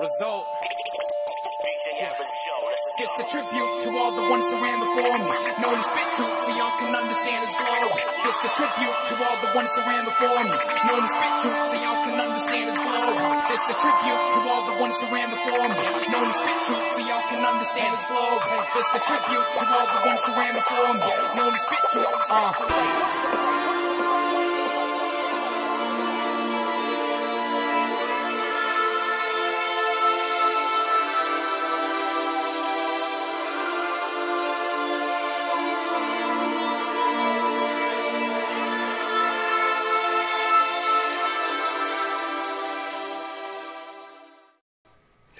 Result. It's a tribute to all the ones who ran before me. Known as spit truth, so y'all can understand his glory. It's a tribute to all the ones who ran before me. Known as spit truth, so y'all can understand his glory. It's a tribute to all the ones who ran before me. Known as spit truth, so y'all can understand his glory. It's a tribute to all the ones who ran before me. Known as spit truth. Uh.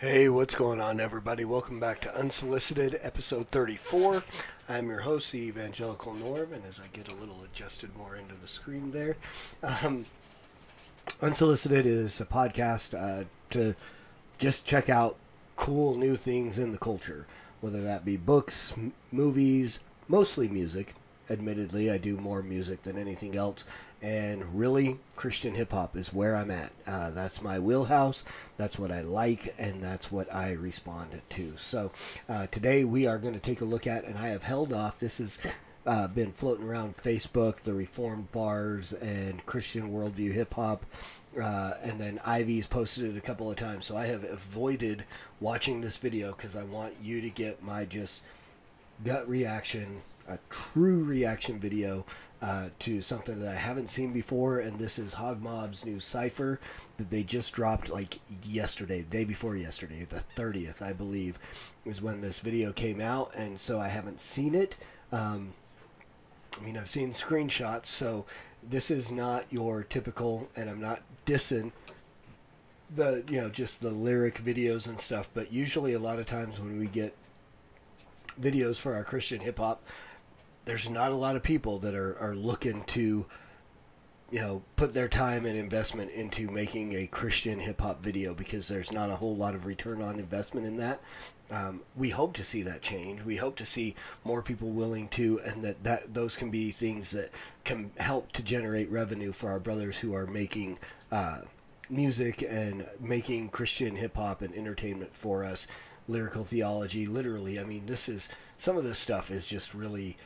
Hey, what's going on, everybody? Welcome back to Unsolicited, episode 34. I'm your host, the Evangelical Norm, and as I get a little adjusted more into the screen there, um, Unsolicited is a podcast uh, to just check out cool new things in the culture, whether that be books, m- movies, mostly music. Admittedly, I do more music than anything else, and really, Christian hip hop is where I'm at. Uh, that's my wheelhouse. That's what I like, and that's what I respond to. So, uh, today we are going to take a look at, and I have held off. This has uh, been floating around Facebook, the Reformed bars, and Christian worldview hip hop. Uh, and then Ivey's posted it a couple of times, so I have avoided watching this video because I want you to get my just gut reaction, a true reaction video uh, to something that I haven't seen before, and this is Hog Mob's new cipher that they just dropped like yesterday, the day before yesterday, the 30th, I believe, is when this video came out, and so I haven't seen it. Um, I mean, I've seen screenshots, so this is not your typical, and I'm not dissing the you know just the lyric videos and stuff but usually a lot of times when we get videos for our christian hip hop there's not a lot of people that are, are looking to you know put their time and investment into making a christian hip hop video because there's not a whole lot of return on investment in that. Um, we hope to see that change. We hope to see more people willing to and that, that those can be things that can help to generate revenue for our brothers who are making uh, music and making christian hip hop and entertainment for us. Lyrical theology literally. I mean this is some of this stuff is just really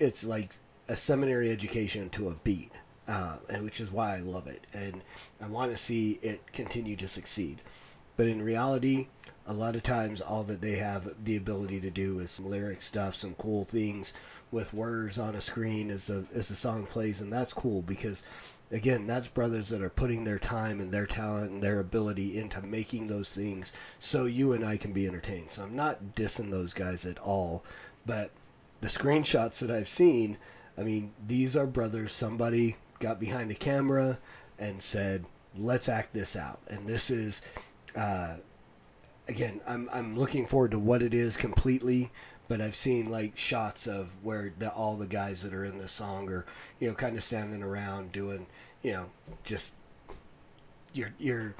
it's like a seminary education to a beat, uh, and which is why I love it, and I want to see it continue to succeed. But in reality, a lot of times, all that they have the ability to do is some lyric stuff, some cool things with words on a screen as a as the song plays, and that's cool because. Again, that's brothers that are putting their time and their talent and their ability into making those things so you and I can be entertained. So I'm not dissing those guys at all, but the screenshots that I've seen, I mean, these are brothers. Somebody got behind a camera and said, "Let's act this out." And this is, uh, again, I'm I'm looking forward to what it is completely. But I've seen like shots of where the, all the guys that are in the song are, you know, kind of standing around doing, you know, just your your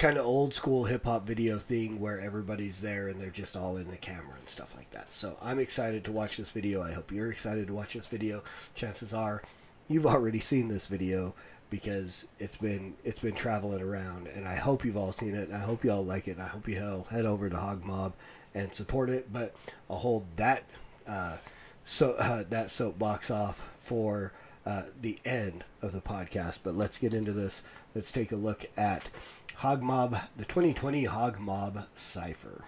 kind of old school hip hop video thing where everybody's there and they're just all in the camera and stuff like that. So I'm excited to watch this video. I hope you're excited to watch this video. Chances are you've already seen this video because it's been it's been traveling around and I hope you've all seen it and I hope you all like it and I hope you all head over to Hog Mob and support it. But I'll hold that uh, so uh, that soapbox off for uh, the end of the podcast. But let's get into this. Let's take a look at Hog Mob, the 2020 Hog Mob Cypher.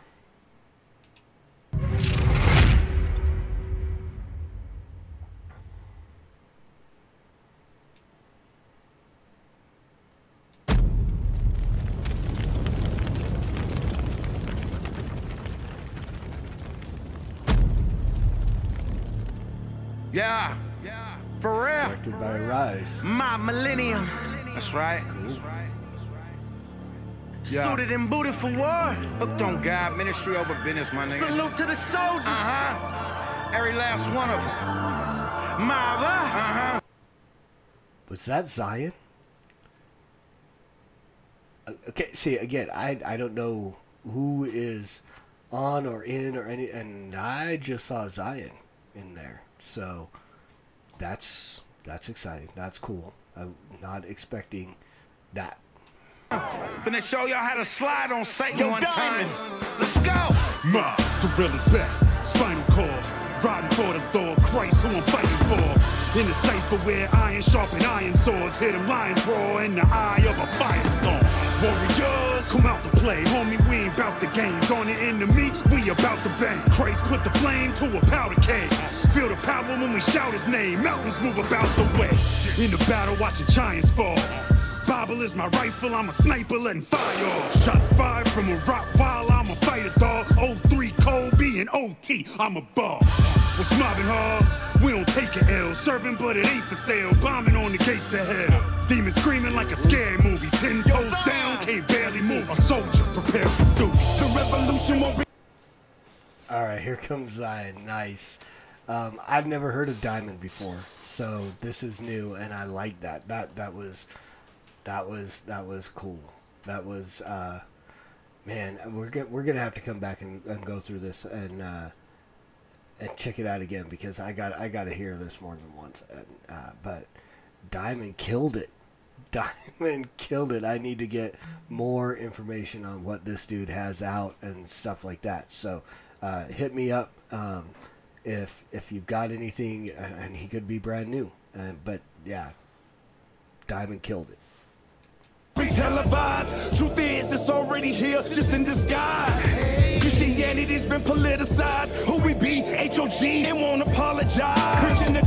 Yeah, Yeah. for real. Directed by Rise. My millennium. That's right. Yeah. Suited and booted for war. Hooked on God, ministry over business, my nigga. Salute to the soldiers. Uh huh. Every last one of them. Mava. Uh huh. Was that Zion? Uh, Okay, see again, I I don't know who is on or in or any, and I just saw Zion in there, so that's that's exciting. That's cool. I'm not expecting that. Finna show y'all how to slide on Satan Yo, one Dymond. time. Let's go. Ma, the real is back. Spinal cord. Riding for the Thor. Christ, who I'm fighting for. In the cipher where iron sharpen iron swords. Hit them lions roar in the eye of a firestorm. Warriors, come out to play. Homie, we ain't bout the games. On the enemy, we about to bang. Christ put the flame to a powder keg. Feel the power when we shout his name. Mountains move about the way. In the battle, watching giants fall. Bible is my rifle, I'm a sniper letting fire off. Shots fired from a rock while I'm a fighter dog. 03 Kobe and OT, I'm a ball. What's mobbing hard? We don't take a L. Serving, but it ain't for sale. Bombing on the gates of hell. Demons screaming like a scary movie. Ten toes down, can't barely move. A soldier, prepare for duty. The revolution won't be. All right, here comes Zion. Nice. Um, I've never heard of Dymond before, so this is new, and I like that. That that was that was that was cool. That was uh, man. We're go- we're gonna have to come back and, and go through this and uh, and check it out again because I got I got to hear this more than once. And, uh, but Dymond killed it. Dymond killed it. I need to get more information on what this dude has out and stuff like that. So uh, hit me up um, if if you've got anything, and he could be brand new. Uh, but yeah, Dymond killed it. Be televised. Truth is, it's already here, just in disguise. Christianity's been politicized. Who we be, H-O-G, and won't apologize. Preaching the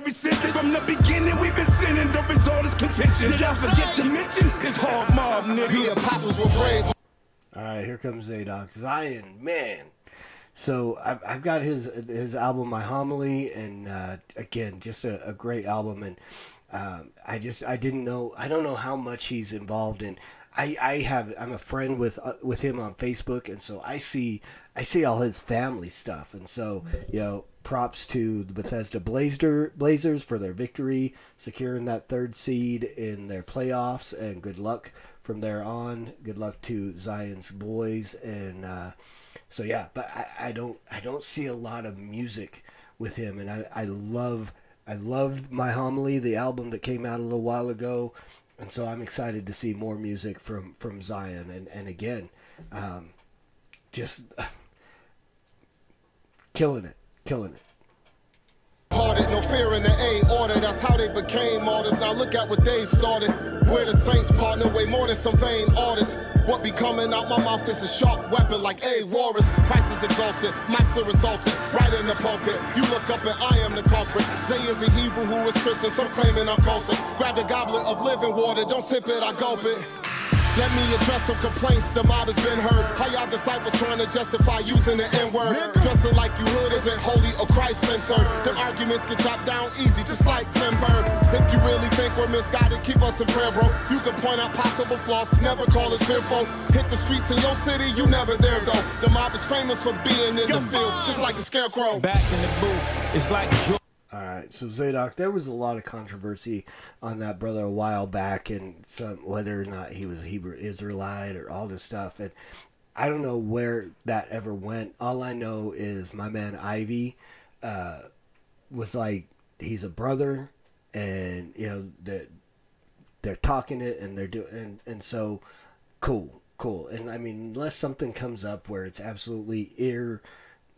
every sentence. From the beginning, we've been sinning, the result is contention. Did I forget to mention? It's hard mob, nigga. The apostles were brave. All right, here comes Zaydok. Zion, man. So I've, I've got his his album, My Homily, and uh, again, just a, a great album. And um, I just I didn't know I don't know how much he's involved in. I, I have I'm a friend with uh, with him on Facebook, and so I see I see all his family stuff, and so you know props to the Bethesda Blazer Blazers for their victory, securing that third seed in their playoffs, and good luck from there on. Good luck to Zion's boys, and uh, so yeah. But I, I don't I don't see a lot of music with him, and I, I love I loved my homily, the album that came out a little while ago, and so I'm excited to see more music from from Zion, and and again, um, just killing it, killing it. Hearted, no fear in the A order. That's how they became artists. Now look at what they started. We're the Saints partner, way more than some vain artists. What be coming out my mouth is a sharp weapon like A. Warris. Is exalted, Max are assaulted, right in the pulpit. You look up and I am the culprit. Zay is a Hebrew who is Christian, some claiming I'm cultic. Grab the goblet of living water, don't sip it, I gulp it. Let me address some complaints, the mob has been heard. How y'all disciples trying to justify using the N-word? Dressing like you hood isn't holy or Christ-centered. The arguments get chopped down easy, just like timber. If you really think we're misguided, keep us in prayer, bro. You can point out possible flaws, never call us fearful. Hit the streets in your city, you never there though. The mob is famous for being in the field, just like a scarecrow. Back in the booth, it's like joy. All right, so Zaydok, there was a lot of controversy on that brother a while back, and some whether or not he was a Hebrew Israelite or all this stuff, and I don't know where that ever went. All I know is my man Ivey uh, was like he's a brother, and you know that they're talking it and they're doing, and, and so cool, cool. And I mean, unless something comes up where it's absolutely ir,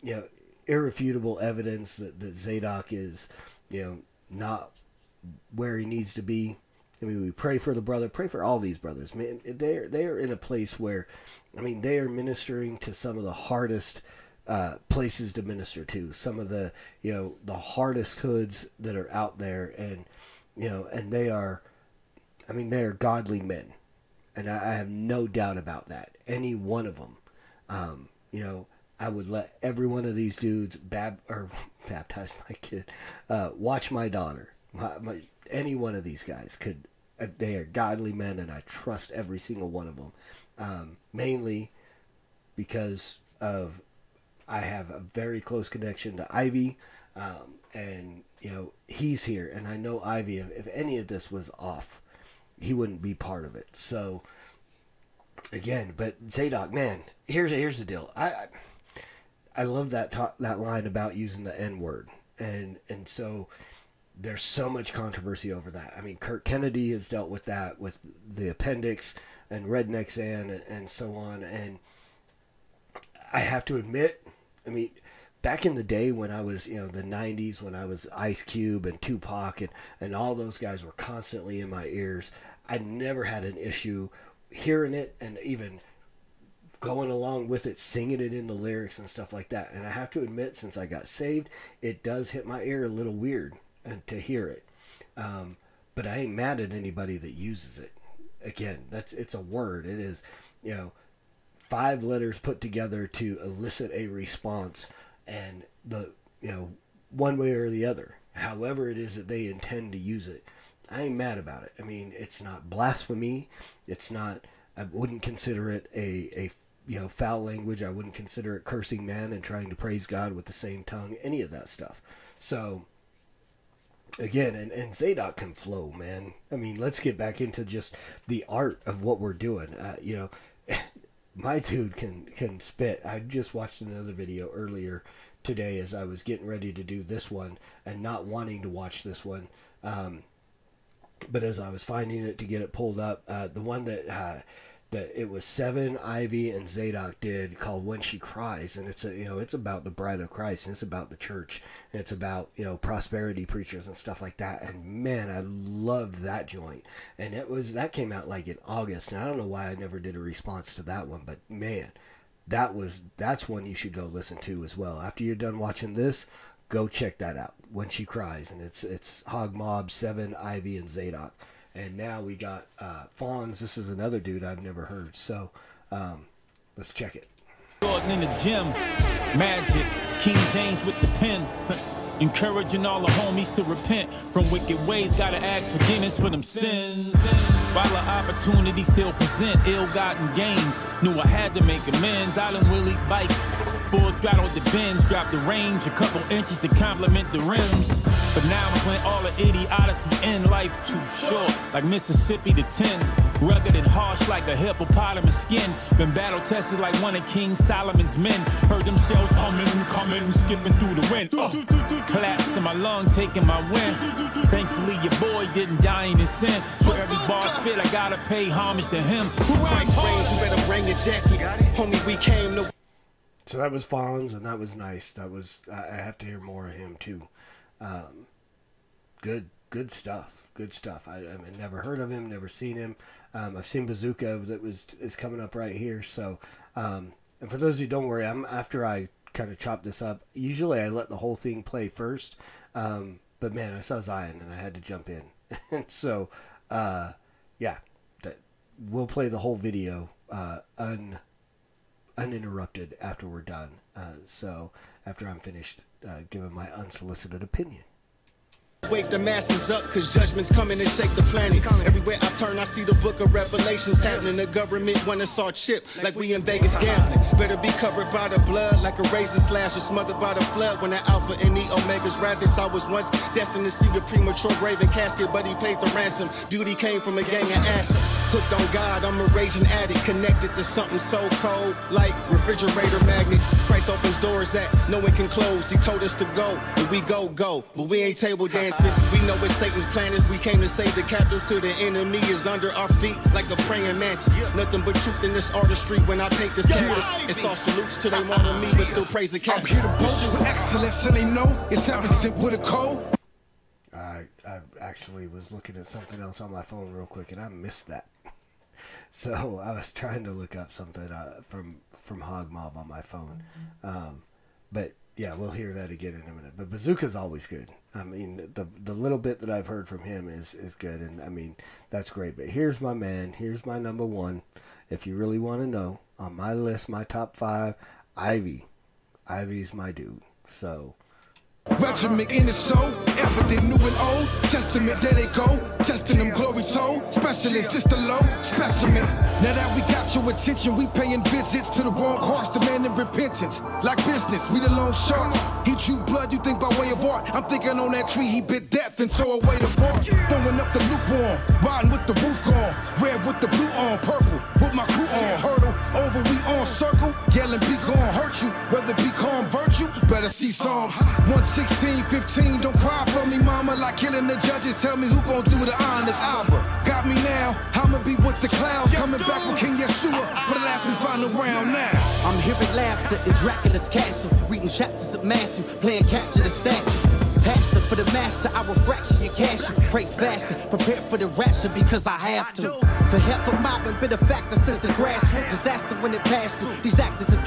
you know, irrefutable evidence that, that Zaydok is, you know, not where he needs to be. I mean, we pray for the brother, pray for all these brothers. Man, they're they are in a place where, I mean, they are ministering to some of the hardest uh, places to minister to, some of the you know the hardest hoods that are out there, and you know, and they are, I mean, they are godly men, and I, I have no doubt about that. Any one of them, um, you know, I would let every one of these dudes bab or baptize my kid, uh, watch my daughter. My, my, any one of these guys could. Uh, they are godly men, and I trust every single one of them. Um, mainly because of I have a very close connection to Ivey, um, and you know he's here, and I know Ivey. If, if any of this was off, he wouldn't be part of it. So again, but Zaydok, man, here's here's the deal. I I, I love that ta- that line about using the N word, and and so there's so much controversy over that. I mean, Kurt Kennedy has dealt with that with the appendix and Redneck and, and so on, and I have to admit, I mean, back in the day when I was, you know, the 90s, when I was Ice Cube and Tupac and, and all those guys were constantly in my ears, I never had an issue hearing it and even going along with it, singing it in the lyrics and stuff like that. And I have to admit, since I got saved, it does hit my ear a little weird to hear it. Um, but I ain't mad at anybody that uses it. Again, that's it's a word. It is, you know, five letters put together to elicit a response, and the you know one way or the other. However, it is that they intend to use it. I ain't mad about it. I mean, it's not blasphemy. It's not. I wouldn't consider it a a you know foul language. I wouldn't consider it cursing man and trying to praise God with the same tongue. Any of that stuff. So again, and, and Zaydok can flow, man. I mean, let's get back into just the art of what we're doing. Uh, you know, my dude can can spit. I just watched another video earlier today as I was getting ready to do this one and not wanting to watch this one. Um, but as I was finding it to get it pulled up, uh, the one that uh, that it was Sevin, Ivey, and Zaydok did called "When She Cries," and it's a you know it's about the Bride of Christ, and it's about the church, and it's about you know prosperity preachers and stuff like that. And man, I loved that joint, and it was that came out like in August, and I don't know why I never did a response to that one, but man, that was that's one you should go listen to as well. After you're done watching this, go check that out. When She Cries, and it's it's Hog Mob, Sevin, Ivey, and Zaydok and now we got uh, Fonz. This is another dude I've never heard. So um, let's check it. Jordan in the gym, Magic, King James with the pen. Encouraging all the homies to repent from wicked ways. Gotta ask forgiveness for them sins. While the opportunity still present ill-gotten gains. Knew I had to make amends. Island Willie bikes. Full throttle the bends. Drop the range a couple inches to complement the rims. But now I'm playing all the idiocy in life too short. Like Mississippi to 10. Rugged and harsh like a hippopotamus skin. Been battle tested like one of King Solomon's men. Heard them shells humming, coming, skipping through the wind. Uh, collapse in my lung, taking my wind. Thankfully, your boy didn't die in his sin. So every bar spit, I gotta pay homage to him. Who Range, you better bring your jacket. Homie, we came to So that was Fonz, and that was nice. That was I I have to hear more of him too. Um, good, good stuff. Good stuff. I, I've never heard of him, never seen him. Um, I've seen Bazooka that was is coming up right here. So, um, and for those who don't worry, I'm after I kind of chop this up. Usually I let the whole thing play first, um, but man, I saw Zion and I had to jump in, and so uh, yeah, that we'll play the whole video uh, un uninterrupted after we're done. Uh, so after I'm finished uh, giving my unsolicited opinion. Wake the masses up, cause judgment's coming and shake the planet. Everywhere I turn, I see the book of revelations happening. The government want us all chipped, like we in Vegas gambling. Better be covered by the blood, like a razor slash, or smothered by the flood. When the Alpha and the Omega's rabbits, I was once destined to see a premature grave and casket, but he paid the ransom. Beauty came from a gang of ashes. Hooked on God, I'm a raging addict, connected to something so cold, like refrigerator magnets. Christ opens doors that no one can close. He told us to go, and we go, go. But we ain't table dancing. We know it's Satan's plan is we came to save the captives till the enemy is under our feet like a praying mantis. Nothing but truth in this artistry when I paint this canvas. It's all salutes till they want me, but still praise the I'm here to boast with excellence, and they know it's absent with a code. I I actually was looking at something else on my phone real quick and I missed that. So I was trying to look up something uh, from from Hog Mob on my phone. Um, but yeah, we'll hear that again in a minute. But Bazooka's always good. I mean, the the little bit that I've heard from him is is good, and I mean that's great. But here's my man. Here's my number one. If you really want to know, on my list, my top five, Ivey. Ivey's my dude. So Regiment in his soul, evident new and old. Testament, there they go. Testing them glory told. Specialist, low specimen. Now that we got your attention, we paying visits to the wrong hearts, demanding repentance. Like business, we the sharks. He drew blood, you think by way of art. I'm thinking on that tree, he bit death and throw away the bark. Throwing up the lukewarm, riding with the roof gone. Red with the blue on, purple with my crew on. Hurdle, over we on circle. Yelling be gone, hurt you. Whether be calm, virtue, better see Psalms 116, 15. Don't cry for me, mama. Like killing the judges, tell me who gon' do the honors. Abba, got me now. I'ma be with the clouds. Coming back with King Yeshua for the last and final round now. I'm hearing laughter in Dracula's castle, reading chapters of Matthew, playing capture the statue. Pastor for the master, I will fracture your cash. You pray faster, prepare for the rapture because I have to. For help a mob been a factor since the grassroots disaster when it passed through. These actors is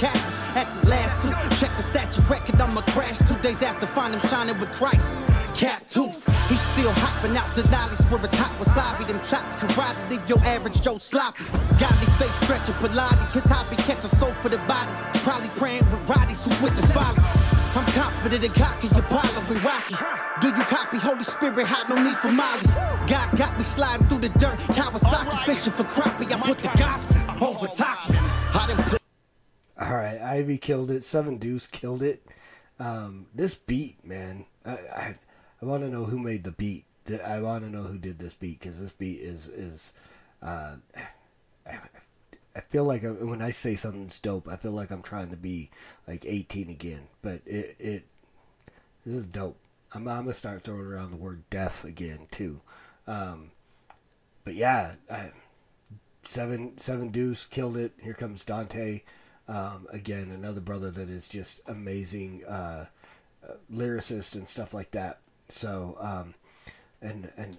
at the last suit. Check the statue record, I'ma crash two days after find him shining with Christ. Cap tooth, he's still hopping out the lollies where it's hot wasabi. Them chops karate, leave your average Joe sloppy. Godly face stretching Pilates, his hobby catch a soul for the body. Probably praying with Roddies who's with the folly. I'm confident in cocky, Apollo and Rocky. Do you copy Holy Spirit? Hot, no need for Molly. God got me sliding through the dirt. Kawasaki fishing for crappie. I put the gospel over Takis. I done put All right, Ivey killed it. Sevin Duce killed it. Um, this beat, man, I I, I want to know who made the beat. I want to know who did this beat because this beat is is. Uh, I, feel like I, when I say something's dope, I feel like I'm trying to be like 18 again. But it it this is dope. I'm, I'm gonna start throwing around the word death again too. Um, but yeah, I, seven Sevin Duce killed it. Here comes Dontae. Um, again, another brother that is just amazing uh, uh, lyricist and stuff like that. So, um, and and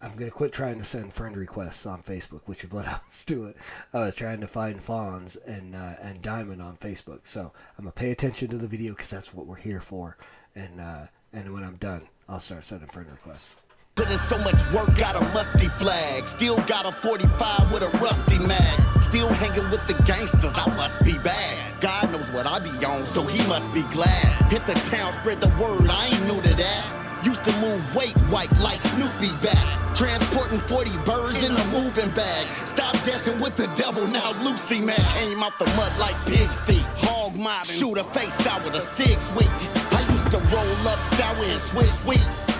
I'm gonna quit trying to send friend requests on Facebook, which is what I was doing. I was trying to find Fonz and uh, and Dymond on Facebook. So I'm gonna pay attention to the video because that's what we're here for. And uh, and when I'm done, I'll start sending friend requests. Put in so much work, got a musty flag. Still got a 45 with a rusty mag. Still hanging with the gangsters, I must be bad. God knows what I be on, so he must be glad. Hit the town, spread the word, I ain't new to that. Used to move weight white like Snoopy back. Transporting 40 birds in a moving bag. Stop dancing with the devil, now Lucy man. Came out the mud like pig's feet. Hog mobbing, shoot a face out with a six week. I used to roll up sour and switch wheat.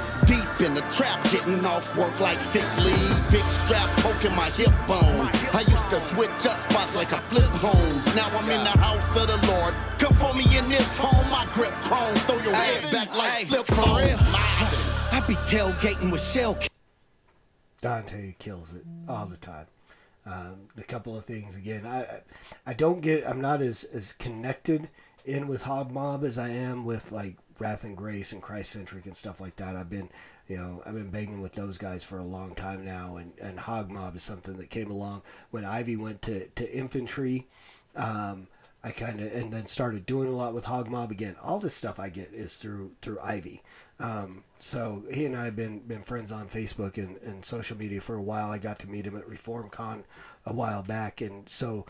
Deep in the trap, getting off work like sick leave. Big strap poking my hip bone. I used to switch up spots like a flip home. Now I'm in the house of the Lord. Come for me in this home. I grip chrome, throw your head back like flip phone. I be tailgating with shell. Dontae kills it all the time. Um, the couple of things again, I I- I don't get. I'm not as as connected in with Hog Mob as I am with like Wrath and Grace and Christ Centric and stuff like that. I've been, you know, I've been banging with those guys for a long time now, and and Hog Mob is something that came along when Ivey went to to infantry. Um, I kind of and then started doing a lot with Hog Mob again. All this stuff I get is through through Ivey. Um, so he and I have been been friends on Facebook and, and social media for a while. I got to meet him at Reform Con a while back, and so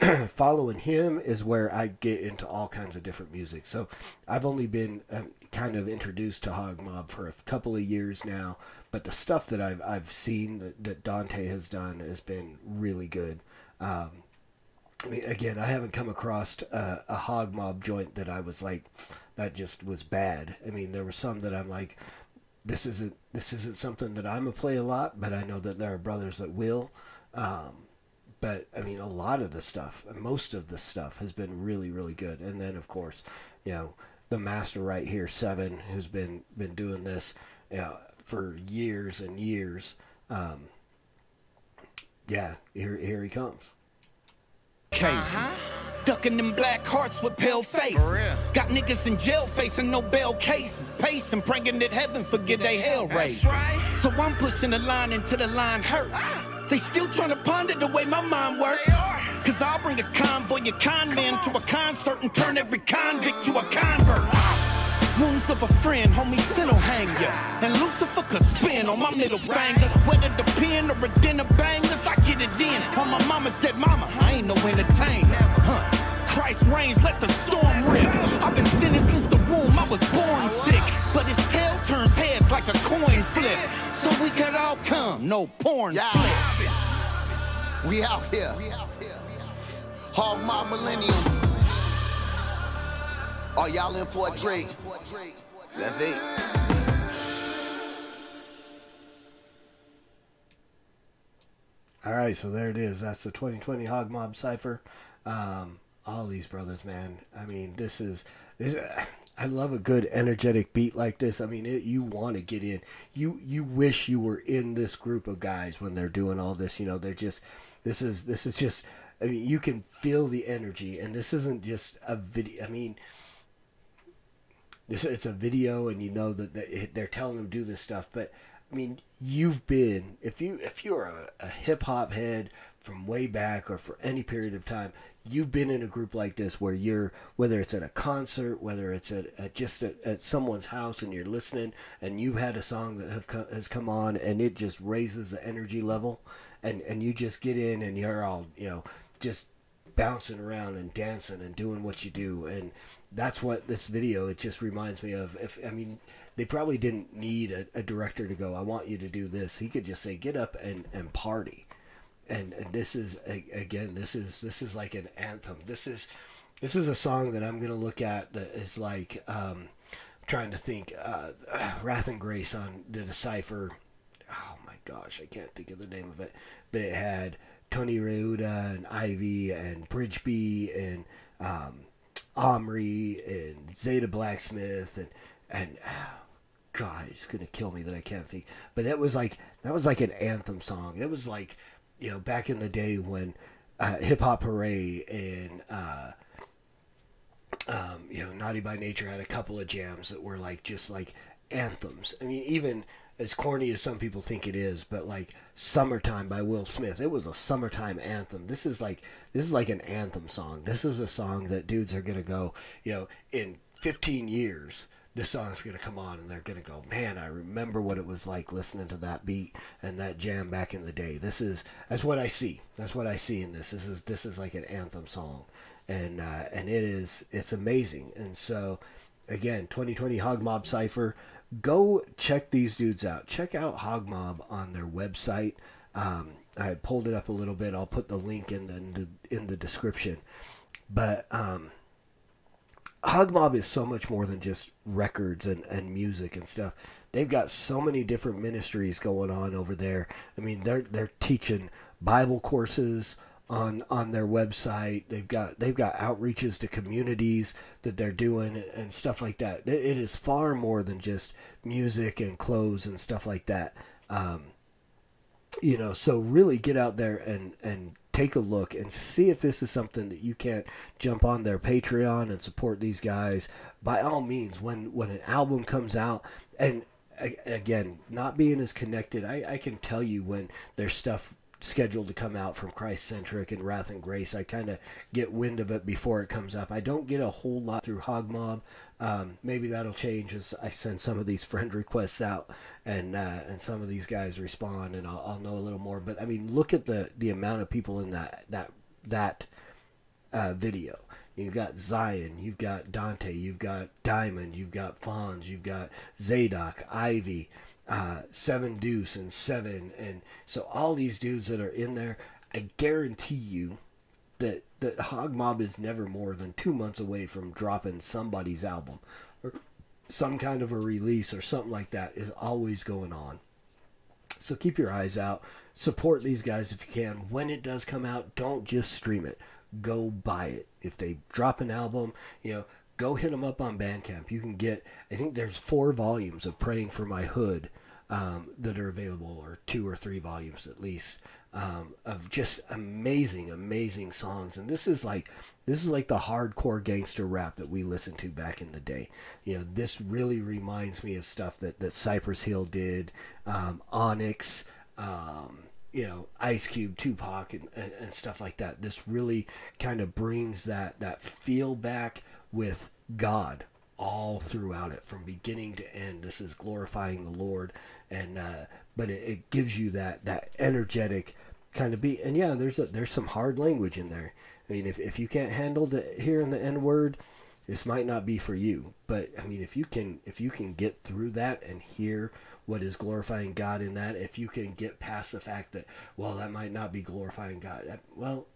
following him is where I get into all kinds of different music. So I've only been um, kind of introduced to Hog Mob for a couple of years now, but the stuff that I've I've seen that, that Dontae has done has been really good. Um, I mean, again, I haven't come across a, a hog mob joint that I was like, that just was bad. I mean, there were some that I'm like, this isn't this isn't something that I'm gonna play a lot, but I know that there are brothers that will. Um, but I mean, a lot of the stuff, most of the stuff, has been really, really good. And then, of course, you know, the master right here, Sevin, who's been been doing this, you know, for years and years. Um, yeah, here here he comes. cases. Ducking them black hearts with pale faces. Got niggas in jail facing no bail cases. Pacing, praying that heaven forget they hell raise. So I'm pushing the line until the line hurts. They still trying to ponder the way my mind works. Cause I'll bring a convoy of con men to a concert and turn every convict to a convert. Wounds of a friend, homie, sin will hang ya. And Lucifer could spin on my middle finger. Whether the pen or a dinner bangers, I get it in. On my mama's dead mama, I ain't no entertainer. Huh. Christ reigns, let the storm rip. I've been sinning since the womb, I was born sick. But his tail turns heads like a coin flip. So we could all come, no porn flip. We out here. Hog my millennium. Are y'all in for a treat? That's it. All right, so there it is. That's the 2020 Hog Mob Cypher. Um, all these brothers, man. I mean, this is this. I love a good energetic beat like this. I mean, it, you want to get in. You you wish you were in this group of guys when they're doing all this. You know, they're just. This is this is just. I mean, you can feel the energy, and this isn't just a video. I mean, this it's a video, and you know that they- they're telling them to do this stuff, but I mean, you've been if you if you're a, a hip hop head from way back or for any period of time, you've been in a group like this where you're whether it's at a concert, whether it's at, at just at, at someone's house and you're listening, and you've had a song that have has come on and it just raises the energy level, and and you just get in and you're all you know just bouncing around and dancing and doing what you do. And that's what this video it just reminds me of. If i mean they probably didn't need a, a director to go i want you to do this. He could just say get up and and party. And and this is again this is this is like an anthem. This is this is a song that i'm to look at that is like um trying to think uh wrath and grace on did a cipher. Oh my gosh, I can't think of the name of it, but it had Tony Reuda and Ivey and Bridge B and um, Omri and Zeta Blacksmith and and God, it's gonna kill me that I can't think. But that was like that was like an anthem song. It was like you know back in the day when uh, Hip Hop Hooray and uh, um, you know, Naughty by Nature had a couple of jams that were like just like anthems. I mean, even as corny as some people think it is, but like "Summertime" by Will Smith, it was a summertime anthem. This is like this is like an anthem song. This is a song that dudes are gonna go, you know, in 15 years. This song's gonna come on, and they're gonna go, man. I remember what it was like listening to that beat and that jam back in the day. This is that's what I see. That's what I see in this. This is this is like an anthem song and uh, and it is it's amazing. And so again, 2020 Hog Mob Cypher. Go check these dudes out. Check out Hog Mob on their website. Um, I pulled it up a little bit. I'll put the link in the in the, in the description. But um, Hog Mob is so much more than just records and, and music and stuff. They've got so many different ministries going on over there. I mean, they're they're teaching Bible courses on on their website. They've got they've got outreaches to communities that they're doing and stuff like that. It, is far more than just music and clothes and stuff like that. Um, you know, so really get out there and and take a look and see if this is something that you can't jump on their Patreon and support these guys. By all means, when when an album comes out and again, not being as connected, I, I can tell you when there's stuff scheduled to come out from Christ Centric and Wrath and Grace. I kind of get wind of it before it comes up. I don't get a whole lot through Hog Mob. Um, maybe that'll change as I send some of these friend requests out and uh, and some of these guys respond, and I'll, I'll know a little more. But I mean, look at the the amount of people in that that that uh, video. You've got Zion, you've got Dontae, you've got Dymond, you've got Fonz, you've got Zaydok, Ivey, uh, Sevin Duce, and Sevin, and so all these dudes that are in there. I guarantee you that that Hog Mob is never more than two months away from dropping somebody's album, or some kind of a release or something like that is always going on. So keep your eyes out. Support these guys if you can. When it does come out, don't just stream it. Go buy it. If they drop an album, you know, go hit them up on Bandcamp. You can get, I think there's four volumes of Praying for My Hood um, that are available, or two or three volumes at least, um, of just amazing, amazing songs. And this is like, this is like the hardcore gangster rap that we listened to back in the day. You know, this really reminds me of stuff that, that Cypress Hill did, um, Onyx, um, you know, Ice Cube, Tupac, and, and, and stuff like that. This really kind of brings that, that feel back with God all throughout it from beginning to end. This is glorifying the Lord, and uh, but it, it gives you that that energetic kind of beat. And yeah, there's a, there's some hard language in there. I mean, if, if you can't handle the hearing the N word, This might not be for you, but I mean, if you can, if you can get through that and hear what is glorifying God in that, if you can get past the fact that, well, that might not be glorifying God, well,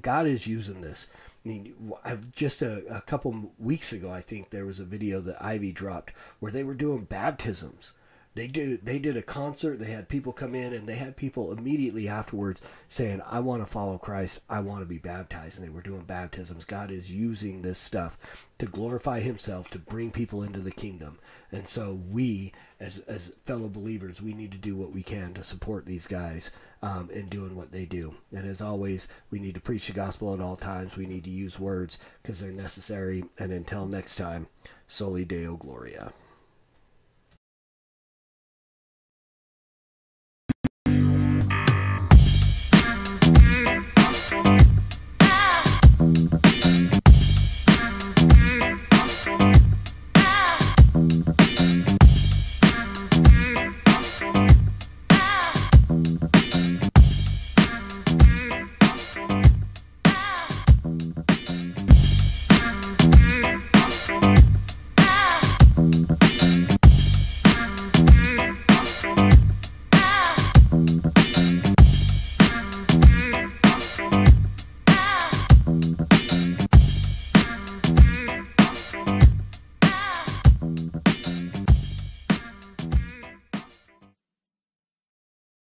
God is using this. I mean, just a, a couple weeks ago, I think there was a video that Ivey dropped where they were doing baptisms they did they did a concert they had people come in and they had people immediately afterwards saying i want to follow christ i want to be baptized and they were doing baptisms. God is using this stuff to glorify himself to bring people into the kingdom. And so we as as fellow believers we need to do what we can to support these guys um, in doing what they do. And as always we need to preach the gospel at all times. We need to use words because they're necessary. And until next time soli deo gloria